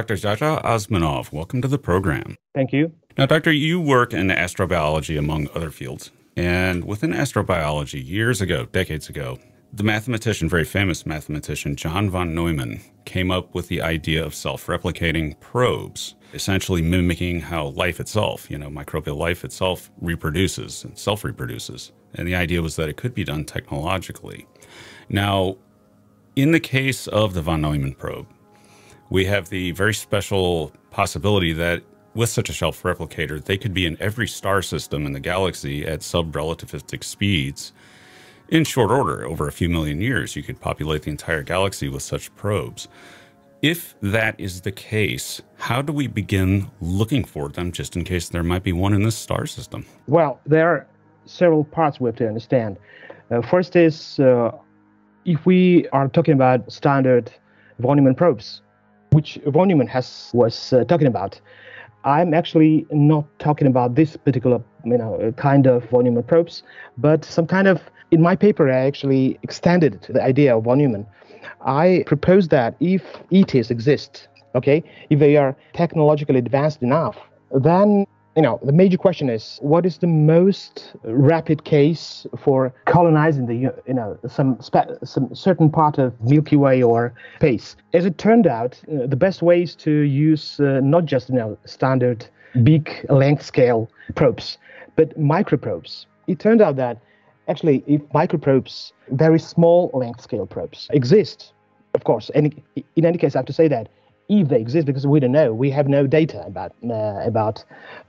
Dr. Zaza Osmanov, welcome to the program. Thank you. Now, Doctor, you work in astrobiology among other fields. And within astrobiology, years ago, decades ago, the mathematician, very famous mathematician, John von Neumann, came up with the idea of self replicating probes, essentially mimicking how life itself, you know, microbial life itself, reproduces and self reproduces. And the idea was that it could be done technologically. Now, in the case of the von Neumann probe, we have the very special possibility that with such a self replicator, they could be in every star system in the galaxy at sub relativistic speeds. In short order, over a few million years, you could populate the entire galaxy with such probes. If that is the case, how do we begin looking for them just in case there might be one in this star system? Well, there are several parts we have to understand. Uh, first is uh, if we are talking about standard von Neumann probes, which von Neumann has was uh, talking about, I'm actually not talking about this particular you know kind of von Neumann probes, but some kind of in my paper I actually extended the idea of von Neumann. I propose that if ETs exist, okay, if they are technologically advanced enough, then you know, the major question is what is the most rapid case for colonizing the, you know, some, some certain part of Milky Way or space? As it turned out, uh, the best way is to use uh, not just, you know, standard big length scale probes, but microprobes. It turned out that actually, if microprobes, very small length scale probes exist, of course, and in any case, I have to say that if they exist, because we don't know, we have no data about uh, about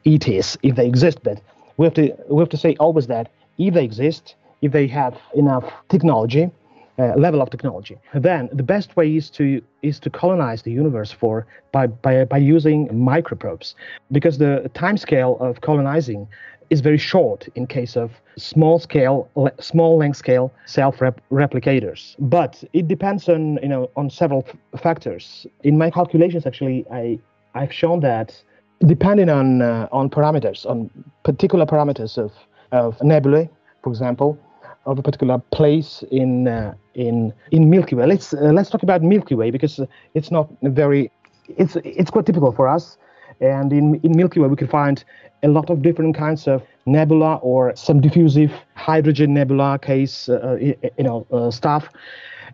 ETs if they exist. But we have to we have to say always that if they exist, if they have enough technology, uh, level of technology, then the best way is to is to colonize the universe for by by by using microprobes, because the time scale of colonizing is very short in case of small scale, small length scale self replicators. But it depends on you know on several factors. In my calculations, actually, I I've shown that depending on uh, on parameters, on particular parameters of of nebulae, for example, of a particular place in uh, in in Milky Way. Let's uh, let's talk about Milky Way because it's not very it's it's quite typical for us. And in, in Milky Way, we can find a lot of different kinds of nebula or some diffusive hydrogen nebula case, uh, you know, uh, stuff.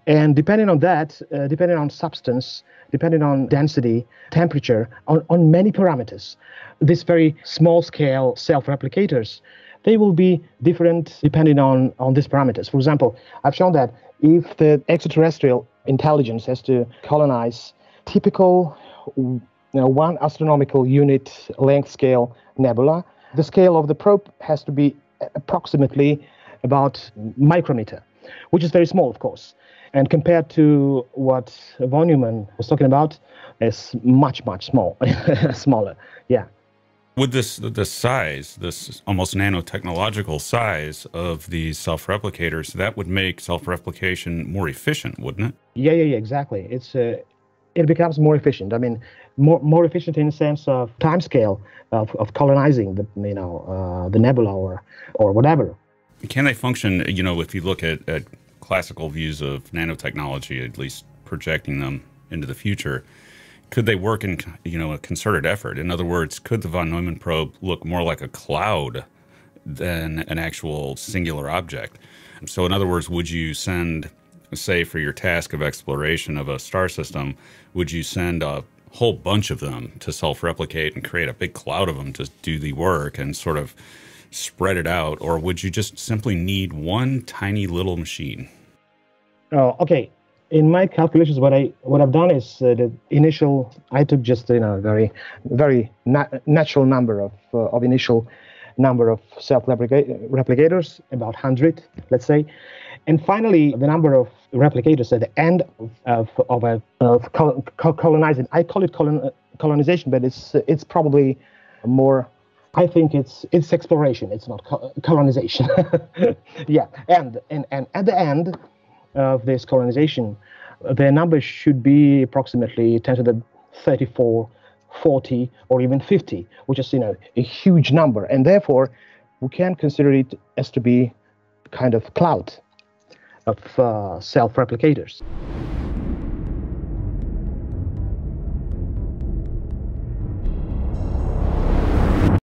And depending on that, uh, depending on substance, depending on density, temperature, on, on many parameters, these very small scale self replicators, they will be different depending on, on these parameters. For example, I've shown that if the extraterrestrial intelligence has to colonize typical you know, one astronomical unit length scale nebula, the scale of the probe has to be approximately about micrometer, which is very small, of course. And compared to what von Neumann was talking about, is much, much small, smaller. Yeah. With this, the size, this almost nanotechnological size of these self-replicators, that would make self-replication more efficient, wouldn't it? Yeah, yeah, yeah, exactly. It's uh, it becomes more efficient. I mean, more more efficient in the sense of time scale of, of colonizing the you know uh, the nebula or or whatever. Can they function? You know, if you look at, at classical views of nanotechnology, at least projecting them into the future, could they work in you know a concerted effort? In other words, could the von Neumann probe look more like a cloud than an actual singular object? So, in other words, would you send say for your task of exploration of a star system, would you send a whole bunch of them to self-replicate and create a big cloud of them to do the work and sort of spread it out, or would you just simply need one tiny little machine? Oh, okay. In my calculations, what I what I've done is uh, the initial. I took just you know a very very natural number of uh, of initial number of self-replicators, about 100, let's say. And finally, the number of replicators at the end of, of, a, of colonizing. I call it colon, colonization, but it's, it's probably more I think it's it's exploration. It's not colonization. yeah, and, and and at the end of this colonization, their number should be approximately 10 to the 34 40 or even 50, which is you know a huge number, and therefore we can consider it as to be kind of cloud of uh, self-replicators.